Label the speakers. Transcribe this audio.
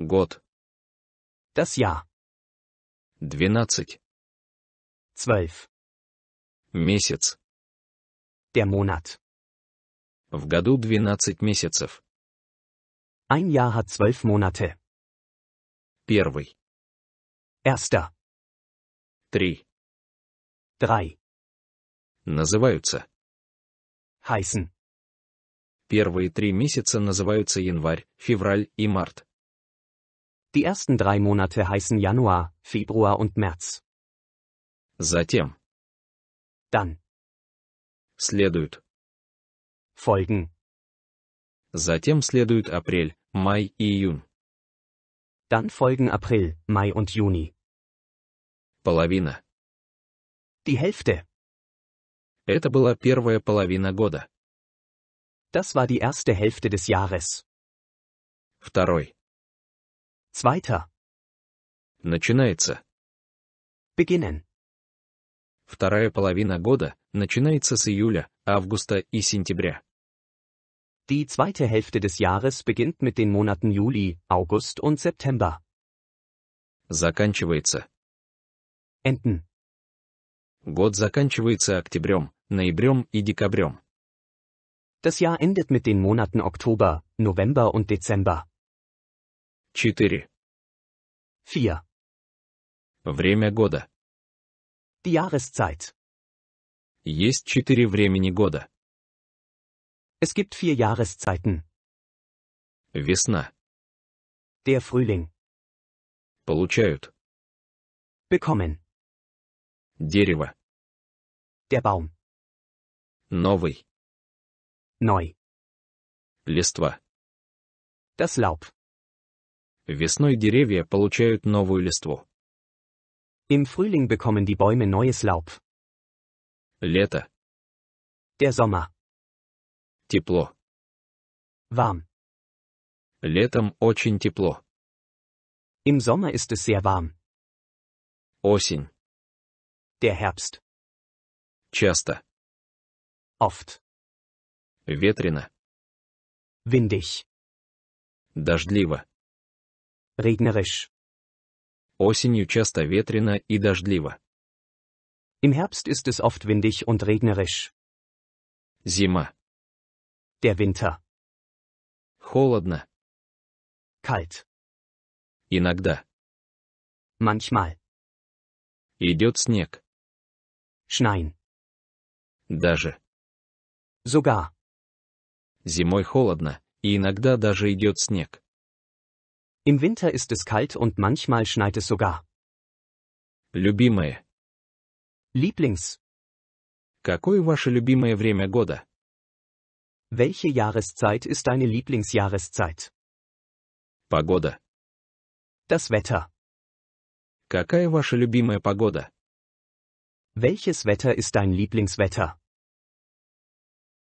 Speaker 1: Год.
Speaker 2: Das Jahr.
Speaker 1: Двенадцать.
Speaker 2: Zwölf.
Speaker 1: Месяц.
Speaker 2: Der Monat.
Speaker 1: В году двенадцать месяцев.
Speaker 2: Ein Jahr hat zwölf Monate.
Speaker 1: Первый.
Speaker 2: Erster.
Speaker 1: Три.
Speaker 2: Drei.
Speaker 1: Называются.
Speaker 2: Heißen.
Speaker 1: Первые три месяца называются январь, февраль и март.
Speaker 2: Die ersten drei Monate heißen Januar, Februar und März.
Speaker 1: Затем.
Speaker 2: Dann.
Speaker 1: Следуют.
Speaker 2: Folgen.
Speaker 1: Затем следуют апрель, май и июнь.
Speaker 2: Dann folgen April, Mai und Juni.
Speaker 1: Половина.
Speaker 2: Die Hälfte.
Speaker 1: Это была первая половина года.
Speaker 2: Das war die erste Hälfte des Jahres.
Speaker 1: Второй.
Speaker 2: Zweiter.
Speaker 1: Начинается.
Speaker 2: Beginnen.
Speaker 1: Вторая половина года начинается с июля, августа и сентября.
Speaker 2: Die zweite Hälfte des Jahres beginnt mit den Monaten Juli, August und September.
Speaker 1: Заканчивается.
Speaker 2: Enden.
Speaker 1: Год заканчивается октябрем, ноябрем и декабрем.
Speaker 2: Das Jahr endet mit den Monaten Oktober, November und Dezember.
Speaker 1: 4.
Speaker 2: 4.
Speaker 1: Время года.
Speaker 2: Die Jahreszeit.
Speaker 1: Есть четыре времени года.
Speaker 2: Es gibt vier Jahreszeiten.
Speaker 1: Весна.
Speaker 2: Der Frühling.
Speaker 1: Получают.
Speaker 2: Bekommen.
Speaker 1: Дерево.
Speaker 2: Der Baum.
Speaker 1: Новый.
Speaker 2: Neu.
Speaker 1: Листва.
Speaker 2: Das Laub.
Speaker 1: Весной деревья получают новую листву.
Speaker 2: Im Frühling bekommen die Bäume neues Laub.
Speaker 1: Лето.
Speaker 2: Der Sommer.
Speaker 1: Тепло.
Speaker 2: Warm.
Speaker 1: Летом очень тепло.
Speaker 2: Im Sommer ist es sehr warm.
Speaker 1: Осень.
Speaker 2: Der Herbst.
Speaker 1: Часто.
Speaker 2: Oft.
Speaker 1: Ветрено.
Speaker 2: Windig.
Speaker 1: Дождливо.
Speaker 2: Regnerisch.
Speaker 1: Осенью часто ветрено и дождливо.
Speaker 2: Im Herbst ist es oft windig und regnerisch.
Speaker 1: Зима.
Speaker 2: Der Winter.
Speaker 1: Холодно.
Speaker 2: Kalt.
Speaker 1: Иногда.
Speaker 2: Manchmal.
Speaker 1: Идет снег.
Speaker 2: Schneien.
Speaker 1: Даже.
Speaker 2: Sogar.
Speaker 1: Зимой холодно, и иногда даже идет снег.
Speaker 2: Im Winter ist es kalt und manchmal schneit es sogar.
Speaker 1: Любимое.
Speaker 2: Lieblings.
Speaker 1: Какое ваше любимое время года?
Speaker 2: Welche Jahreszeit ist deine Lieblingsjahreszeit?
Speaker 1: Погода.
Speaker 2: Das Wetter.
Speaker 1: Какая ваша любимая погода?
Speaker 2: Welches Wetter ist dein Lieblingswetter?